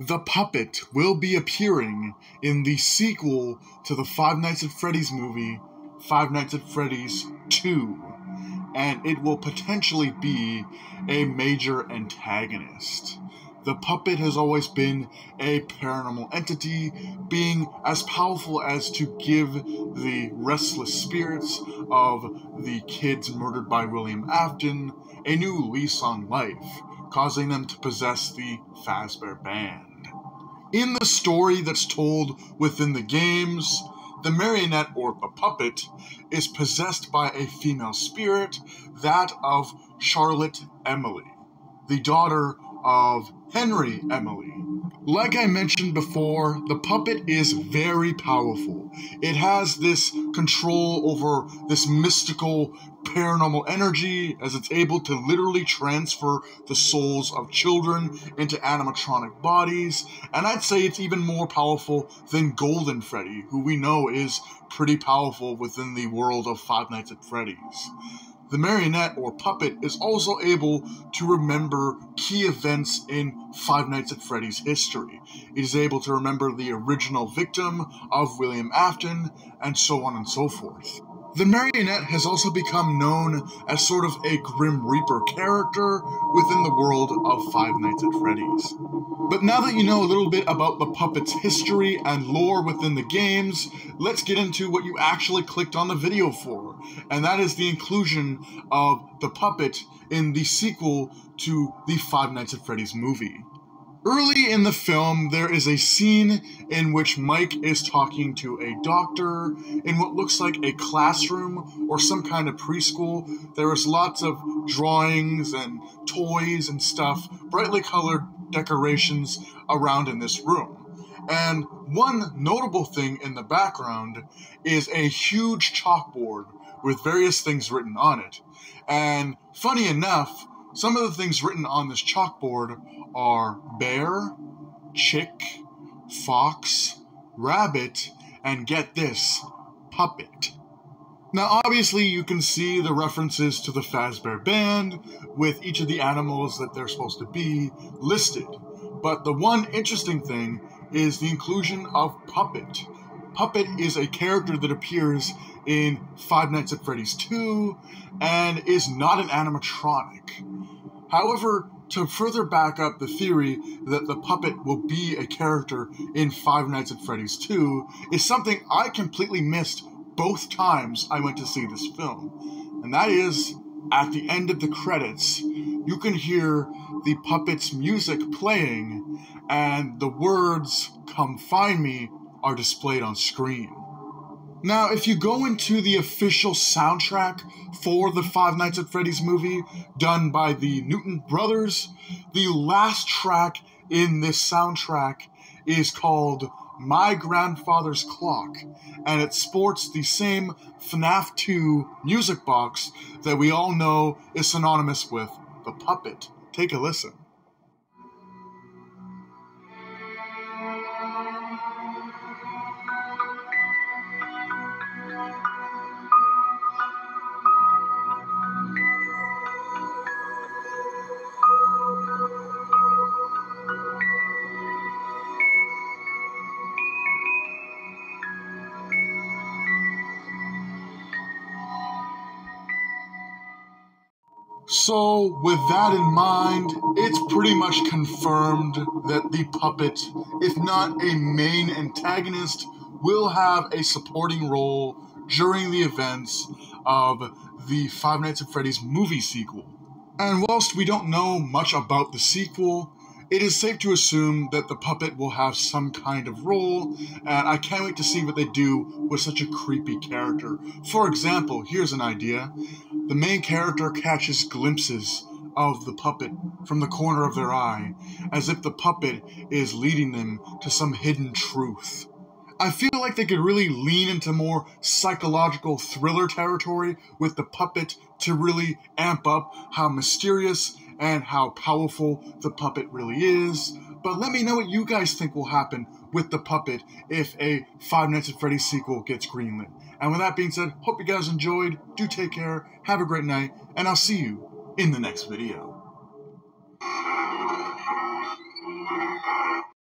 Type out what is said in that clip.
The puppet will be appearing in the sequel to the Five Nights at Freddy's movie, Five Nights at Freddy's 2, and it will potentially be a major antagonist. The puppet has always been a paranormal entity, being as powerful as to give the restless spirits of the kids murdered by William Afton a new lease on life, causing them to possess the Fazbear Band. In the story that's told within the games, the marionette or the puppet is possessed by a female spirit, that of Charlotte Emily, the daughter of Henry Emily. Like I mentioned before, the puppet is very powerful. It has this control over this mystical paranormal energy as it's able to literally transfer the souls of children into animatronic bodies. And I'd say it's even more powerful than Golden Freddy, who we know is pretty powerful within the world of Five Nights at Freddy's. The marionette or puppet is also able to remember key events in Five Nights at Freddy's history. It is able to remember the original victim of William Afton, and so on and so forth. The marionette has also become known as sort of a Grim Reaper character within the world of Five Nights at Freddy's. But now that you know a little bit about the puppet's history and lore within the games, let's get into what you actually clicked on the video for, and that is the inclusion of the puppet in the sequel to the Five Nights at Freddy's movie. Early in the film, there is a scene in which Mike is talking to a doctor in what looks like a classroom or some kind of preschool. There is lots of drawings and toys and stuff, brightly colored decorations around in this room. And one notable thing in the background is a huge chalkboard with various things written on it. And funny enough, some of the things written on this chalkboard are bear, chick, fox, rabbit, and get this, puppet. Now, obviously, you can see the references to the Fazbear Band with each of the animals that they're supposed to be listed. But the one interesting thing is the inclusion of Puppet. Puppet is a character that appears in Five Nights at Freddy's 2 and is not an animatronic. However, to further back up the theory that the puppet will be a character in Five Nights at Freddy's 2 is something I completely missed both times I went to see this film. And that is, at the end of the credits, you can hear the puppet's music playing, and the words, Come Find Me, are displayed on screen. Now, if you go into the official soundtrack for the Five Nights at Freddy's movie, done by the Newton Brothers, the last track in this soundtrack is called My Grandfather's Clock, and it sports the same FNAF 2 music box that we all know is synonymous with the puppet. Take a listen. So, with that in mind, it's pretty much confirmed that the puppet, if not a main antagonist, will have a supporting role during the events of the Five Nights at Freddy's movie sequel. And whilst we don't know much about the sequel, it is safe to assume that the puppet will have some kind of role, and I can't wait to see what they do with such a creepy character. For example, here's an idea the main character catches glimpses of the puppet from the corner of their eye, as if the puppet is leading them to some hidden truth. I feel like they could really lean into more psychological thriller territory with the puppet to really amp up how mysterious and how powerful the puppet really is. But let me know what you guys think will happen with the puppet if a Five Nights at Freddy's sequel gets greenlit. And with that being said, hope you guys enjoyed. Do take care, have a great night, and I'll see you in the next video.